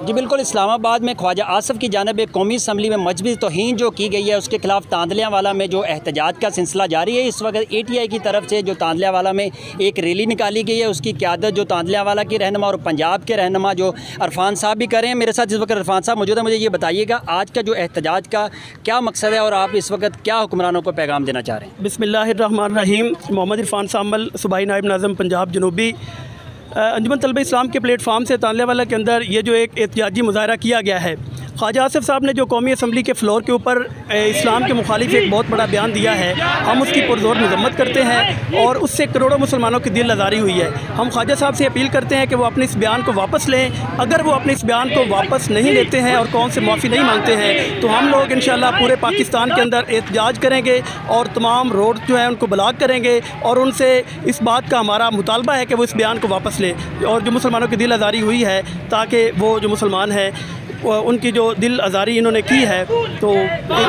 जी बिल्कुल, इस्लामाबाद में ख्वाजा आसफ़ की जानब कौमी असम्बली में मजबी तोहन जो की गई है, उसके खिलाफ तांदलियाँ वाला में जो एहतजाज का सिलसिला जारी है, इस वक्त ए टी आई की तरफ़ से जो तांदलिया वाला में एक रैली निकाली गई है, उसकी क्यादत जो तांदलिया वाला की रहनमा और पंजाब के रहनमा जो अरफान साहब भी कर रहे हैं मेरे साथ इस वक्त अरफान साहब मौजूद है, मुझे ये बताइएगा, आज का जो एहतजाज का क्या मकसद है और आप इस वक्त क्या हुक्मरानों को पैगाम देना चाह रहे हैं? बिसमीम मोहम्मद इरफान सामल, सूबाई नायब नाज़म, पंजाब जनूबी। अंजुमन तलबा इस्लाम के प्लेटफार्म से तानले वाला के अंदर ये जो एक एहतजाजी मुजाहरा किया गया है। ख्वाजा आसिफ साहब ने जो कौमी असम्बली के फ्लोर के ऊपर इस्लाम के मुखालिफ एक बहुत बड़ा बयान दिया है। हम उसकी पुरजोर मजम्मत करते हैं और उससे करोड़ों मुसलमानों की दिल आज़ारी हुई है। हम ख्वाजा साहब से अपील करते हैं कि वो अपने इस बयान को वापस लें। अगर वो अपने इस बयान को वापस नहीं लेते हैं और कौन से माफ़ी नहीं मांगते हैं तो हम लोग इन पूरे पाकिस्तान के अंदर एहतजाज करेंगे और तमाम रोड जो हैं उनको ब्लॉक करेंगे और उनसे इस बात का हमारा मुतालबा है कि वो इस बयान को वापस लें और जो मुसलमानों की दिल आज़ारी हुई है ताकि वो जो मुसलमान हैं उनकी जो दिल आज़ारी इन्होंने की है तो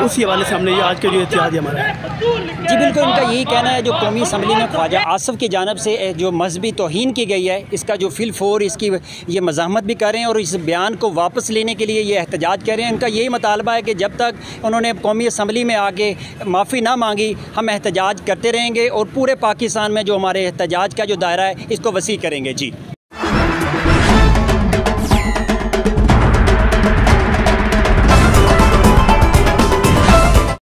उसी हवाले से हमने ये आज के जो है हमारा जी, बिल्कुल, उनका यही कहना है, जो कौमी असम्बली में ख्वाजा आसफ़ की जानब से जो मजहबी तोहन की गई है, इसका जो फिल फोर, इसकी ये मजामत भी कर रहे हैं और इस बयान को वापस लेने के लिए ये एहतजाज कर। रहे हैं उनका यही मतालबा है कि जब तक उन्होंने कौमी असम्बली में आके माफ़ी ना मांगी, हम एहतजाज करते रहेंगे और पूरे पाकिस्तान में जो हमारे एहतजाज का जो दायरा है, इसको वसी करेंगे। जी।